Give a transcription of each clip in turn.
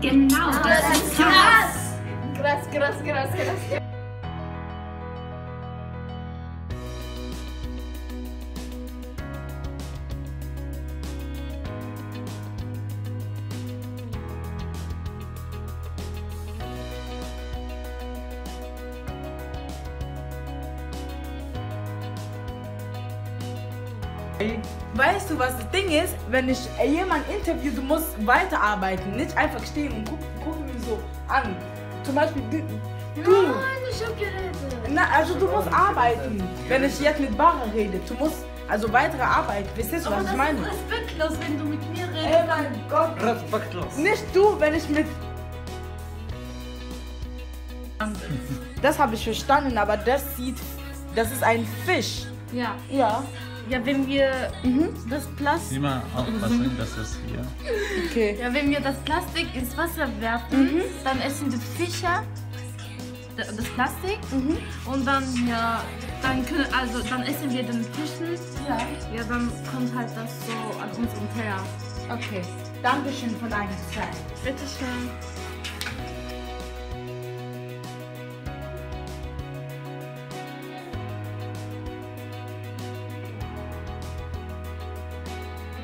Genau, das ist krass. Krass, krass, krass, krass. Weißt du, was das Ding ist? Wenn ich jemanden interview, du musst weiterarbeiten, nicht einfach stehen und gucken, gucken mich so an. Zum Beispiel du. Nein, ich hab geredet. Na, also du musst arbeiten. Wenn ich jetzt mit Bara rede, du musst also weitere Arbeit. Verstehst du, Aber was das ich meine? ist respektlos, wenn du mit mir redest. Ey, mein Gott. Respektlos. Nicht du, wenn ich mit. Das habe ich verstanden, aber das sieht. Das ist ein Fisch. Ja. Ja. Ja, wenn wir Mhm. das Plastik. Sieh mal aufpassen, dass es hier. Okay. Ja, wenn wir das Plastik ins Wasser werfen, dann essen die Fische da- das Plastik und dann ja, dann können also dann essen wir den Fischen. Ja. Ja, dann kommt halt das so an unseren Teller. Okay. Dankeschön für deine Zeit. Bitteschön.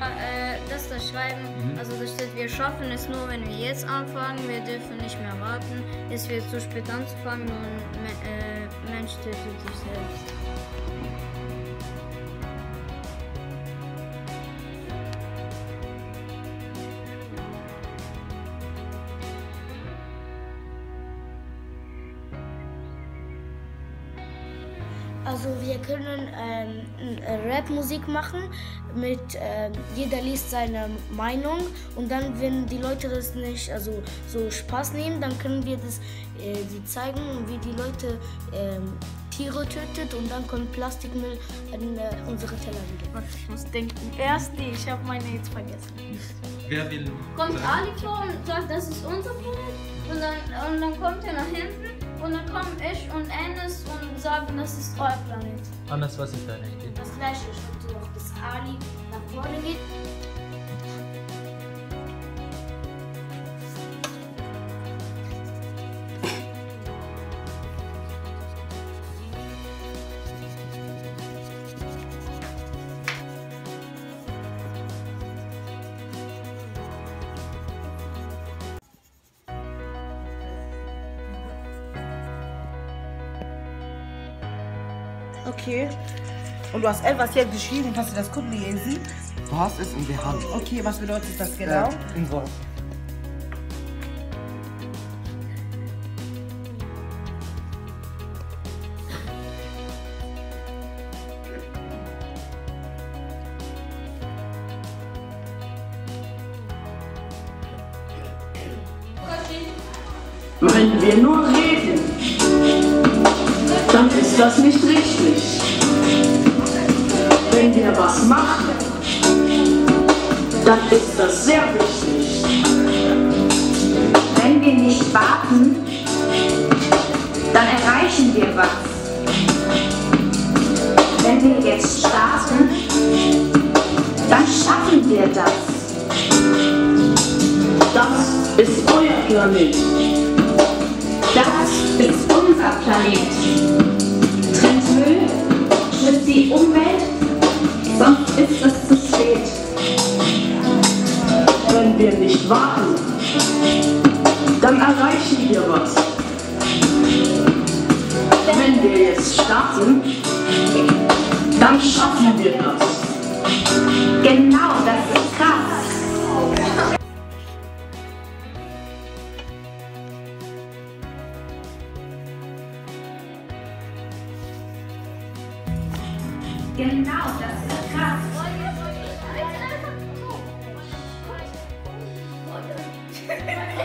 Äh, das da schreiben, also da steht, wir schaffen es nur, wenn wir jetzt anfangen, wir dürfen nicht mehr warten, es wird zu spät anzufangen und äh, Mensch tötet sich selbst. Also wir können ähm, Rapmusik machen mit ähm, jeder liest seine Meinung und dann wenn die Leute das nicht also so Spaß nehmen, dann können wir das äh, sie zeigen wie die Leute ähm, Tiere tötet und dann kommt Plastikmüll in äh, unsere Teller wieder. Ich muss denken. Erst die, ich habe meine jetzt vergessen. Wer will? Kommt Ali vor und sagt, das ist unser Planet und dann, und dann kommt er nach hinten sagen, das ist euer Planet. Anders, was ist deine Idee? Das gleiche, ich wollte auch, dass Ali nach vorne geht. Okay. Und du hast etwas hier geschrieben, kannst du das gut lesen? Du hast es in der Hand. Okay, was bedeutet das genau? Äh, in Wort. Wenn wir nur reden, dann ist das nicht richtig. Wenn wir was machen, dann ist das sehr wichtig. Wenn wir nicht warten, dann erreichen wir was. Wenn wir jetzt starten, dann schaffen wir das. Das ist euer Planet. Ist unser Planet. Trennt Müll, schützt die Umwelt, sonst ist es zu spät. Wenn wir nicht warten, dann erreichen wir was. Wenn wir jetzt starten, dann schaffen wir das. Genau Genau, das ist krass.